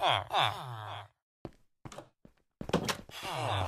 Ah. Ah. Ah.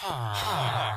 Ha.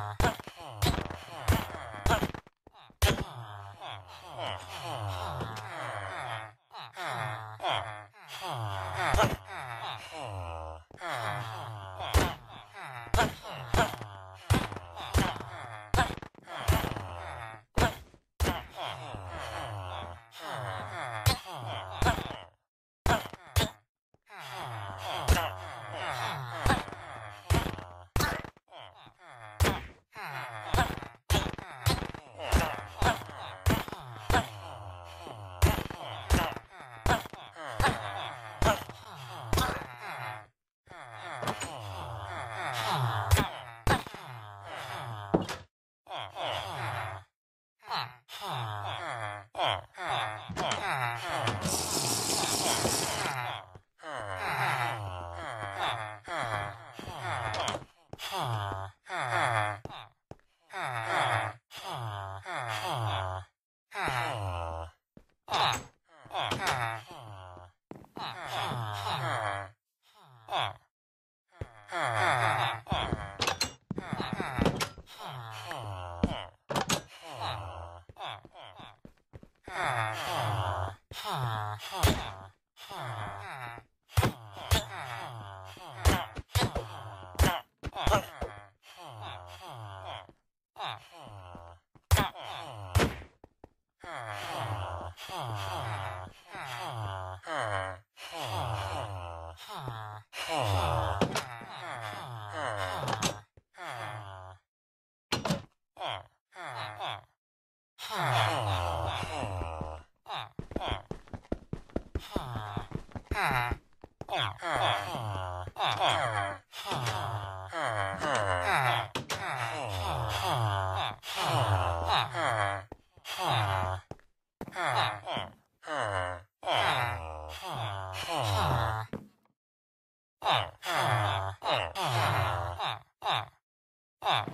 Ah.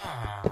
Ah.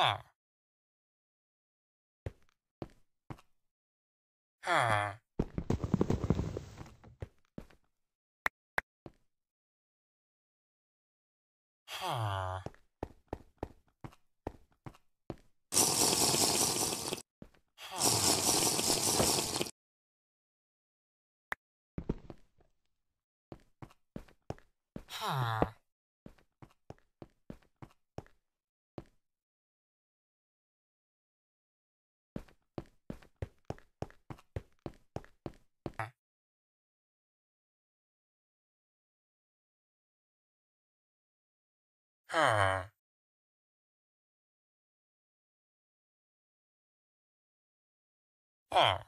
Ah. Ah. Huh. Huh. Huh. Huh.